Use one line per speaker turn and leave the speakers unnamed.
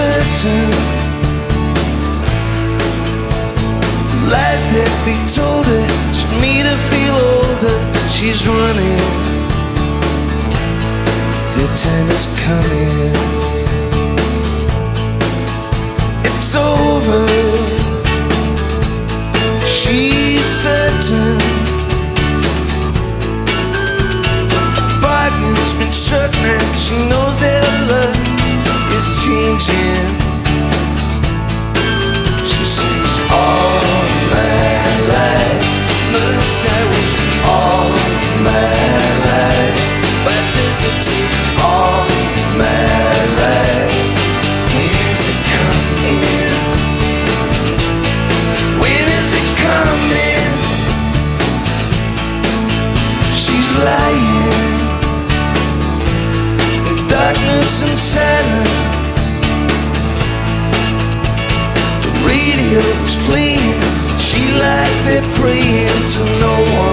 certain Lies that they told her Just made her feel older. She's running. Her time is coming. It's over. She's certain. and silence The radio's playing. She lies there praying to no one.